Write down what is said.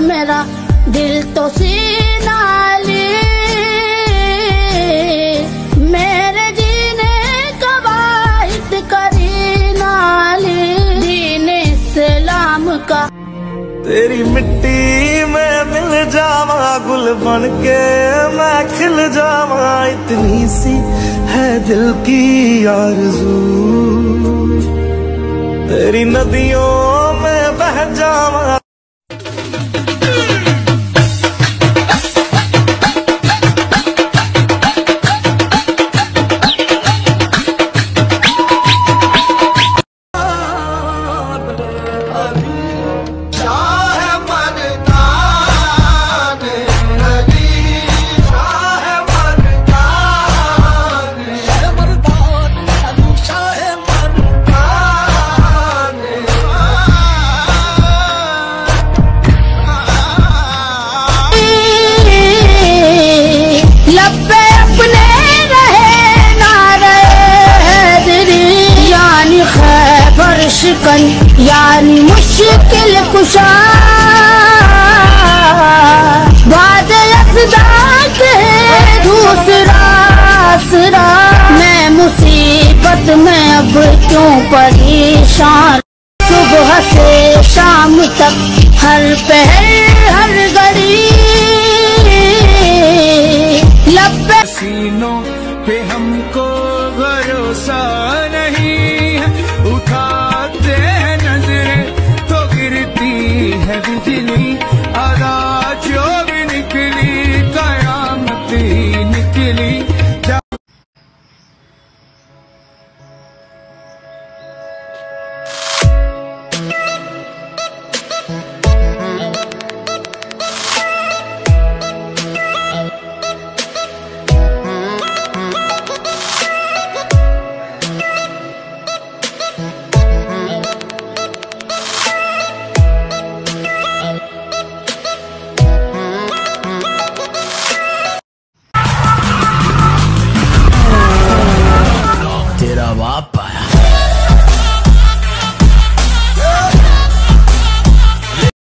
मेरा दिल तो सीना मेरे जीने का वाहिद करी नाली दीन इस्लाम का तेरी मिट्टी में मिल जावा गुल बन के, मैं खिल जावा इतनी सी है दिल की आरज़ू। तेरी नदियों में बह जावा शिकन यानी मुश्किल कुशा। बाद अफदाक है, दूसरा मैं मुसीबत में अब क्यों परेशान? सुबह से शाम तक हर पहर, हर घड़ी। लब्बे सीनों पे हमको भरोसा